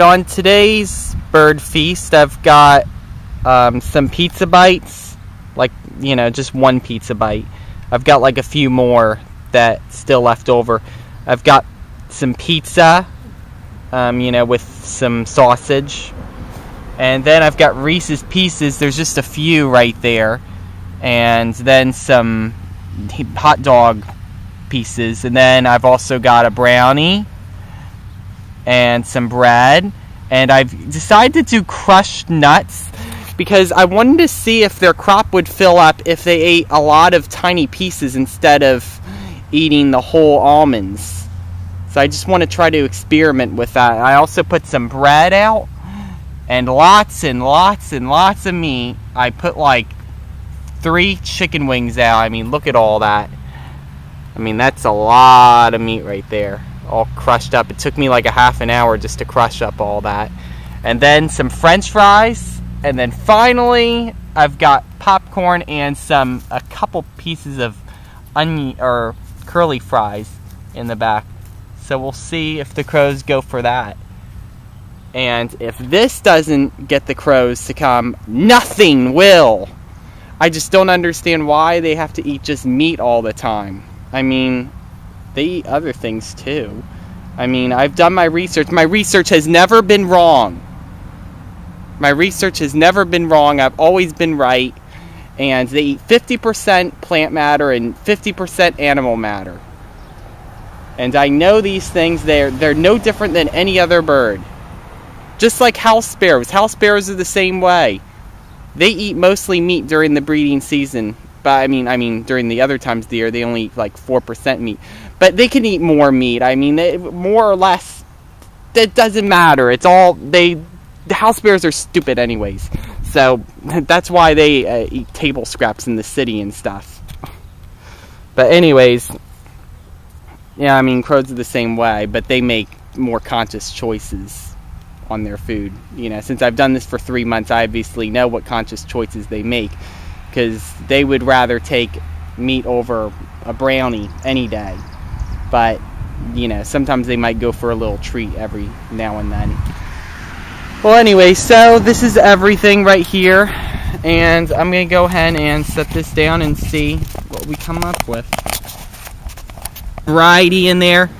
But on today's bird feast, I've got um, some pizza bites, like, you know, just one pizza bite. I've got like a few more that still left over. I've got some pizza, um, you know, with some sausage. And then I've got Reese's Pieces. There's just a few right there. And then some hot dog pieces. And then I've also got a brownie and some bread. And I've decided to do crushed nuts because I wanted to see if their crop would fill up if they ate a lot of tiny pieces instead of eating the whole almonds. So I just want to try to experiment with that. I also put some bread out and lots and lots and lots of meat. I put like three chicken wings out. I mean, look at all that. I mean, that's a lot of meat right there, all crushed up. It took me like a half an hour just to crush up all that. And then some french fries. And then finally, I've got popcorn and some, a couple pieces of onion or curly fries in the back. So we'll see if the crows go for that. And if this doesn't get the crows to come, nothing will. I just don't understand why they have to eat just meat all the time. I mean, they eat other things too. I mean, I've done my research. My research has never been wrong. My research has never been wrong. I've always been right. And they eat 50% plant matter and 50% animal matter. And I know these things, they're, they're no different than any other bird. Just like house sparrows. House sparrows are the same way. They eat mostly meat during the breeding season but I mean, I mean, during the other times of the year, they only eat like four percent meat. But they can eat more meat. I mean, they, more or less. It doesn't matter. It's all they. The house bears are stupid, anyways. So that's why they uh, eat table scraps in the city and stuff. But anyways, yeah, I mean, crows are the same way, but they make more conscious choices on their food. You know, since I've done this for three months, I obviously know what conscious choices they make because they would rather take meat over a brownie any day. But, you know, sometimes they might go for a little treat every now and then. Well, anyway, so this is everything right here. And I'm going to go ahead and set this down and see what we come up with. Variety in there.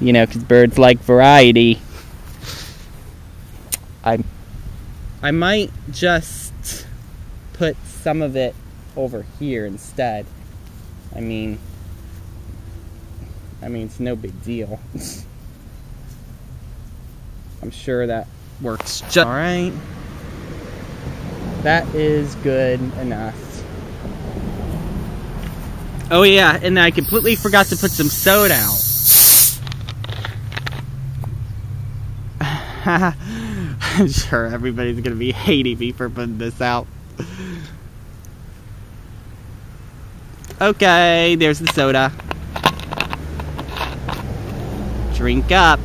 You know, because birds like variety. I, I might just put some of it over here instead. I mean, I mean, it's no big deal. I'm sure that works just all right. That is good enough. Oh yeah, and I completely forgot to put some soda out. I'm sure everybody's gonna be hating me for putting this out. Okay, there's the soda. Drink up.